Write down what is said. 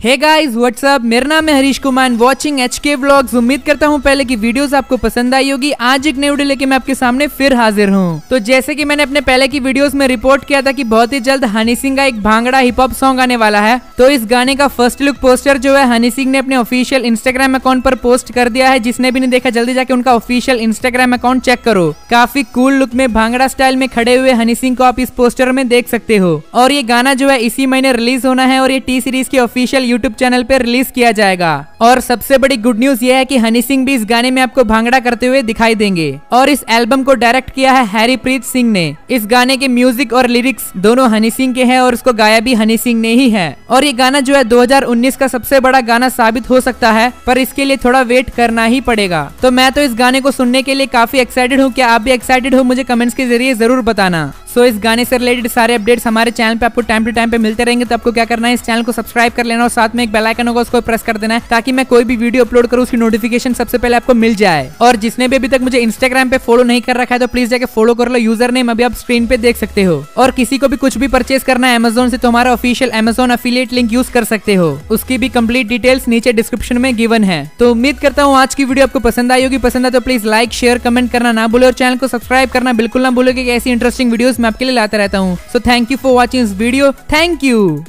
Hey guys what's up मेरा नाम है Harish Kumar watching H K vlogs उम्मीद करता हूँ पहले की वीडियोस आपको पसंद आई होगी। आज एक नई वीडियो लेके मैं आपके सामने फिर हाजिर हूँ। तो जैसे कि मैंने अपने पहले की वीडियोस में रिपोर्ट किया था कि बहुत ही जल्द हनी सिंह का एक भांगड़ा हिप हॉप सॉन्ग आने वाला है। तो इस गाने का फ़र्स्ट लुक पोस्टर जो है, हनी सिंह ने अपने ऑफिशियल इंस्टाग्राम अकाउंट पर पोस्ट कर दिया है। जिसने भी नहीं देखा, जल्दी जाके उनका ऑफिशियल इंस्टाग्राम अकाउंट चेक करो। काफ़ी कूल लुक में, भांगड़ा स्टाइल में खड़े हुए हनी सिंह को आप इस पोस्टर में देख सकते हो। और ये गाना जो है, इसी महीने रिलीज़ होना है और ये टी सीरीज़ के ऑफिशियल यूट्यूब चैनल पर रिलीज़ किया जाएगा। और सबसे बड़ी गुड न्यूज़ ये है कि हनी सिंह भी इस गाने में आपको भांगड़ा करते हुए दिखाई देंगे। और इस एल्बम को डायरेक्ट किया है हैरी प्रीत सिंह ने। इस गाने के म्यूज़िक और लिरिक्स दोनों हनी सिंह के हैं और उसको गाया भी हनी सिंह ने ही है। और ये गाना जो है 2019 का सबसे बड़ा गाना साबित हो सकता है, पर इसके लिए थोड़ा वेट करना ही पड़ेगा। तो मैं तो इस गाने को सुनने के लिए काफ़ी एक्साइटेड हूँ। क्या आप भी एक्साइटेड हो? मुझे कमेंट्स के ज़रिए ज़रूर बताना। सो इस गाने से रिलेटेड सारे अपडेट्स हमारे चैनल पे आपको टाइम टू टाइम पे मिलते रहेंगे। तो आपको क्या करना है, इस चैनल को सब्सक्राइब कर लेना और साथ में एक बेल आइकन होगा, उसको प्रेस कर देना है ताकि मैं कोई भी वीडियो अपलोड करूँ, उसकी नोटिफिकेशन सबसे पहले आपको मिल जाए। और जिसने भी अभी तक मुझे इंस्टाग्राम पे फॉलो नहीं कर रखा है तो प्लीज़ जाके फॉलो कर लो। यूज़र नेम अभी आप स्क्रीन पे देख सकते हो। और किसी को भी कुछ भी परचेज करना है अमेजोन से तो हमारा official Amazon affiliate link use कर सकते हो। उसकी भी कंप्लीट डिटेल्स नीचे डिस्क्रिप्शन में गिवन है। तो उम्मीद करता हूँ आज की वीडियो आपको पसंद आई होगी। पसंद है तो प्लीज़ लाइक शेयर कमेंट करना ना भूले और चैनल को सब्सक्राइब करना बिल्कुल ना भूले कि ऐसी इंटरेस्टिंग वीडियोस मैं आपके लिए लाता रहता हूँ। So thank you for watching this video thank you